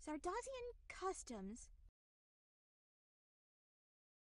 Sardazian customs